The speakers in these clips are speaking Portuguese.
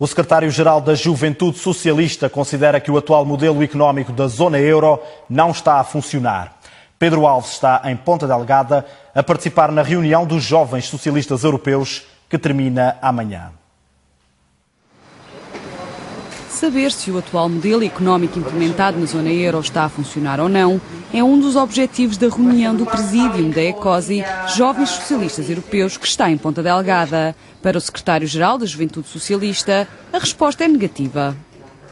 O secretário-geral da Juventude Socialista considera que o atual modelo económico da zona euro não está a funcionar. Pedro Alves está em Ponta Delgada a participar na reunião dos jovens socialistas europeus que termina amanhã. Saber se o atual modelo económico implementado na zona euro está a funcionar ou não é um dos objetivos da reunião do Presídium da ECOSI, Jovens Socialistas Europeus, que está em Ponta Delgada. Para o secretário-geral da Juventude Socialista, a resposta é negativa.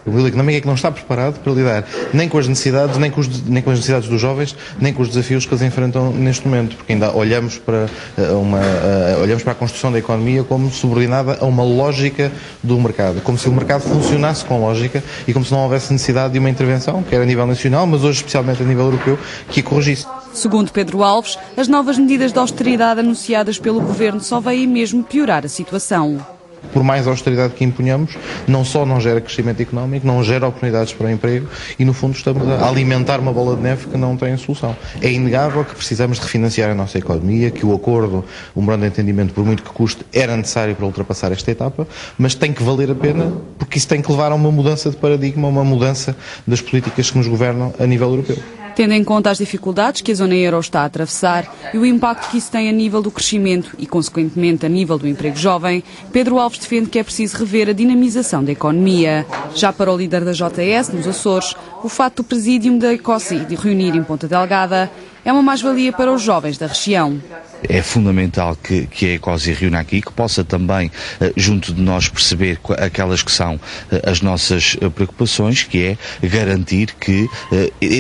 O modelo económico é que não está preparado para lidar nem com as necessidades, nem com, os, nem com as necessidades dos jovens, nem com os desafios que eles enfrentam neste momento, porque ainda olhamos para, eh, uma, uh, olhamos para a construção da economia como subordinada a uma lógica do mercado, como se o mercado funcionasse com lógica e como se não houvesse necessidade de uma intervenção, quer a nível nacional, mas hoje especialmente a nível europeu, que a corrigisse. Segundo Pedro Alves, as novas medidas de austeridade anunciadas pelo governo só vêm mesmo piorar a situação por mais austeridade que imponhamos, não só não gera crescimento económico, não gera oportunidades para o emprego e, no fundo, estamos a alimentar uma bola de neve que não tem solução. É inegável que precisamos de refinanciar a nossa economia, que o acordo, o memorando de entendimento, por muito que custe, era necessário para ultrapassar esta etapa, mas tem que valer a pena porque isso tem que levar a uma mudança de paradigma, uma mudança das políticas que nos governam a nível europeu. Tendo em conta as dificuldades que a zona euro está a atravessar e o impacto que isso tem a nível do crescimento e, consequentemente, a nível do emprego jovem, Pedro Alves defende que é preciso rever a dinamização da economia. Já para o líder da JS, nos Açores, o fato do presídio da ECOSI de reunir em Ponta Delgada é uma mais-valia para os jovens da região é fundamental que, que a ECOSI reúna aqui, que possa também, eh, junto de nós, perceber aquelas que são eh, as nossas eh, preocupações, que é garantir que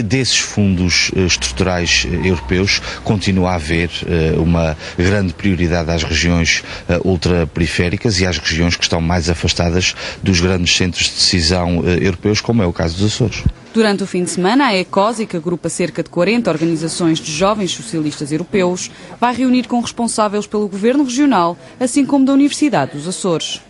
desses fundos estruturais europeus continua a haver uma grande prioridade às regiões ultraperiféricas e às regiões que estão mais afastadas dos grandes centros de decisão europeus, como é o caso dos Açores. Durante o fim de semana, a ECOSI, que agrupa cerca de 40 organizações de jovens socialistas europeus, vai reunir com responsáveis pelo governo regional, assim como da Universidade dos Açores.